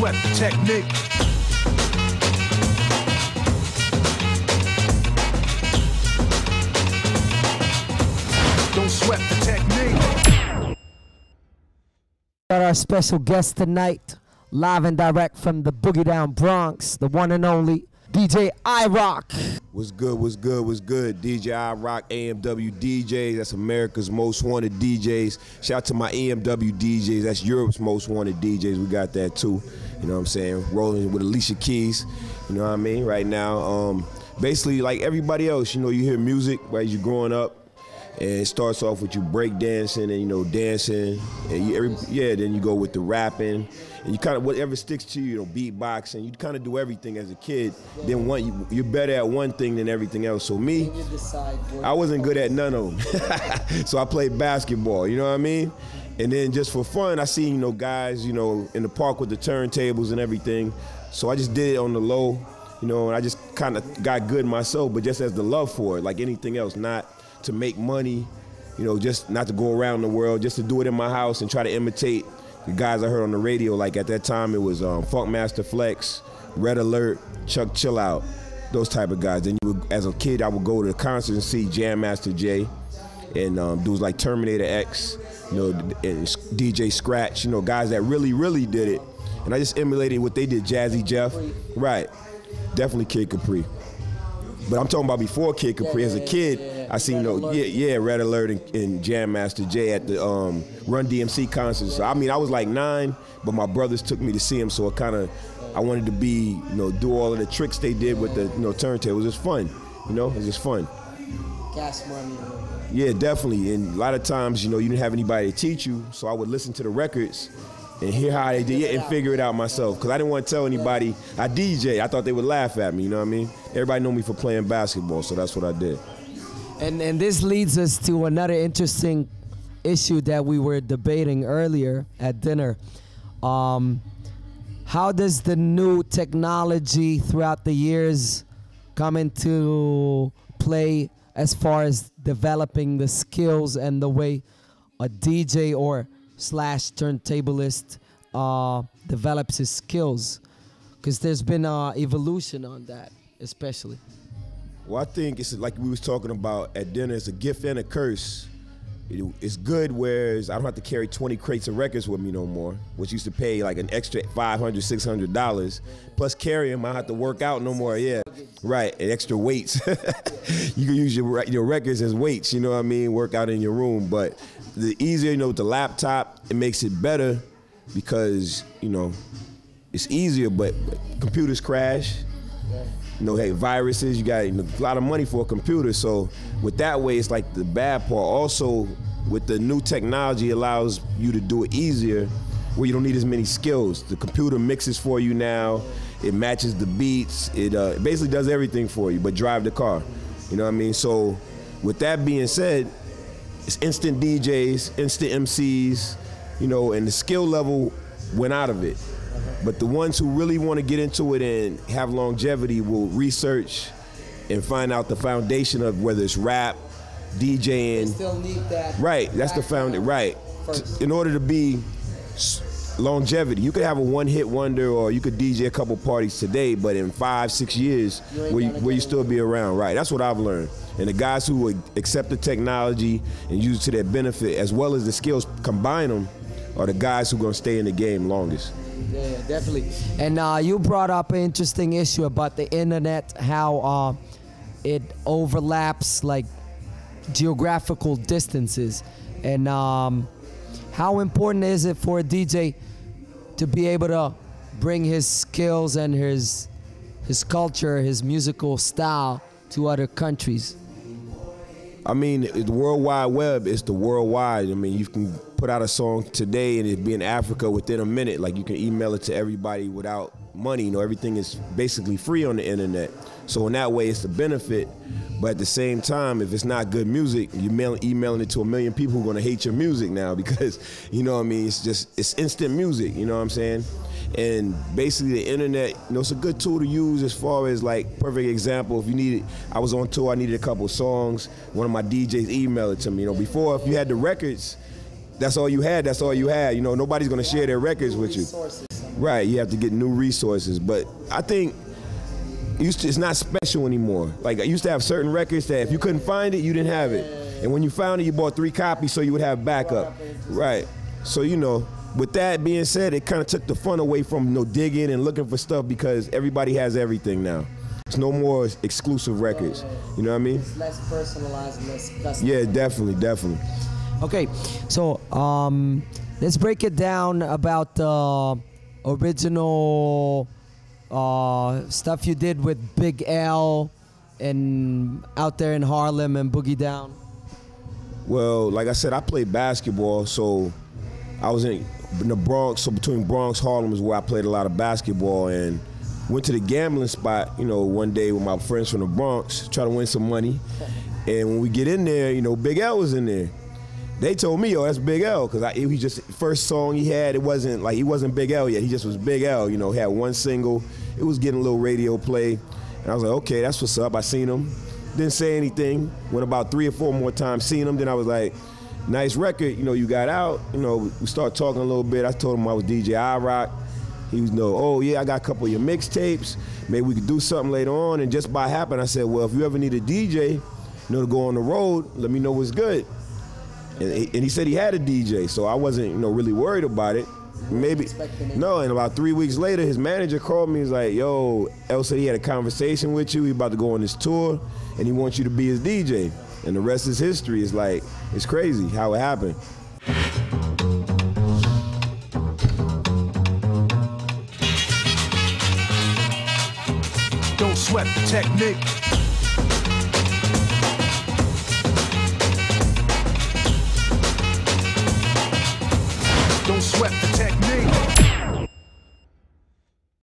sweat the technique. Don't sweat the technique. Got our special guest tonight, live and direct from the Boogie Down Bronx, the one and only DJ Iroc. What's good, what's good, what's good? DJ Iroc AMW DJs. That's America's most wanted DJs. Shout out to my AMW DJs. That's Europe's most wanted DJs. We got that too. You know what I'm saying? Rolling with Alicia Keys. You know what I mean? Right now, um, basically like everybody else, you know, you hear music right you're growing up. And it starts off with you break dancing and you know dancing, and you, every, yeah. Then you go with the rapping, and you kind of whatever sticks to you, you know, beatboxing. You kind of do everything as a kid. Then one, you, you're better at one thing than everything else. So me, I wasn't good at none of them. so I played basketball. You know what I mean? And then just for fun, I seen you know guys, you know, in the park with the turntables and everything. So I just did it on the low, you know, and I just kind of got good myself, but just as the love for it, like anything else, not to make money, you know, just not to go around the world, just to do it in my house and try to imitate the guys I heard on the radio. Like at that time, it was um, Funkmaster Flex, Red Alert, Chuck Chill Out, those type of guys. Then you would, as a kid, I would go to the concert and see Jam Master Jay and um, dudes like Terminator X, you know, and DJ Scratch, you know, guys that really, really did it. And I just emulated what they did, Jazzy Jeff. Right. Definitely Kid Capri. But I'm talking about before Kid Capri. As a kid, I seen know, yeah, yeah, Red Alert and, and Jam Master Jay at the um, Run DMC concerts. So I mean, I was like nine, but my brothers took me to see them, so it kind of, I wanted to be, you know, do all of the tricks they did with the, you know, turntable. It was just fun, you know, it was just fun. Gas money. Yeah, definitely. And a lot of times, you know, you didn't have anybody to teach you, so I would listen to the records and hear how they did it and figure it out myself. Because I didn't want to tell anybody I DJ. I thought they would laugh at me. You know what I mean? Everybody know me for playing basketball, so that's what I did. And and this leads us to another interesting issue that we were debating earlier at dinner. Um, how does the new technology throughout the years come into play as far as developing the skills and the way a DJ or slash turntablist uh, develops his skills? Because there's been uh, evolution on that, especially. Well, I think it's like we was talking about at dinner. It's a gift and a curse. It- it's good whereas I don't have to carry 20 crates of records with me no more, which used to pay like an extra 500 600 dollars. Plus carrying them, I have to work out no more. Yeah, right. And extra weights. you can use your your records as weights. You know what I mean? Work out in your room. But the easier, you know, with the laptop, it makes it better because you know it's easier. But computers crash you know, hey, viruses, you got you know, a lot of money for a computer. So with that way, it's like the bad part. Also, with the new technology allows you to do it easier where you don't need as many skills. The computer mixes for you now. It matches the beats. It, uh, it basically does everything for you, but drive the car. You know what I mean? So with that being said, it's instant DJs, instant MCs, you know, and the skill level went out of it. But the ones who really want to get into it and have longevity will research and find out the foundation of whether it's rap, DJing. Still need that. Right, that's the foundation. Right. T- In order to be longevity, you could have a one-hit wonder, or you could DJ a couple parties today, but in five, six years, You will you, will you still be around? Right. That's what I've learned. And the guys who would accept the technology and use it to their benefit, as well as the skills, combine them, are the guys who are gonna stay in the game longest. Yeah, definitely. And uh, you brought up an interesting issue about the internet, how uh, it overlaps like geographical distances, and um, how important is it for a DJ to be able to bring his skills and his his culture, his musical style to other countries? I mean, the World Wide Web is the worldwide. I mean, you can put out a song today and it be in Africa within a minute. Like you can email it to everybody without money. You know, everything is basically free on the internet. So in that way, it's a benefit. But at the same time, if it's not good music, you're mail- emailing it to a million people who are gonna hate your music now because, you know what I mean? It's just, it's instant music, you know what I'm saying? And basically the internet, you know, it's a good tool to use as far as like, perfect example, if you needed, I was on tour, I needed a couple songs, one of my DJs emailed it to me. You know, before, if you had the records, that's all you had, that's all you had. You know, nobody's gonna share their records with you. Right, you have to get new resources. But I think used to, it's not special anymore. Like I used to have certain records that if you couldn't find it, you didn't have it. And when you found it, you bought three copies so you would have backup. Right. So you know, with that being said, it kind of took the fun away from you know digging and looking for stuff because everybody has everything now. It's no more exclusive records. You know what I mean? It's less personalized, less custom. Yeah, definitely, definitely. Okay, so um, let's break it down about the original uh, stuff you did with Big L and out there in Harlem and Boogie Down. Well, like I said, I played basketball, so I was in, in the Bronx. So between Bronx, Harlem is where I played a lot of basketball, and went to the gambling spot. You know, one day with my friends from the Bronx, try to win some money. And when we get in there, you know, Big L was in there. They told me, "Oh, that's Big L, because he just first song he had, it wasn't like he wasn't Big L yet. He just was Big L. You know, he had one single. It was getting a little radio play, and I was like, okay, that's what's up. I seen him. Didn't say anything. Went about three or four more times, seen him. Then I was like, nice record. You know, you got out. You know, we started talking a little bit. I told him I was DJ Iroc. He was no, oh yeah, I got a couple of your mixtapes. Maybe we could do something later on. And just by happen, I said, well, if you ever need a DJ, you know, to go on the road, let me know what's good. And he, and he said he had a DJ, so I wasn't, you know, really worried about it. Maybe no. And about three weeks later, his manager called me. He's like, "Yo, L said he had a conversation with you. He about to go on this tour, and he wants you to be his DJ." And the rest is history. It's like it's crazy how it happened. Don't sweat the technique. technique.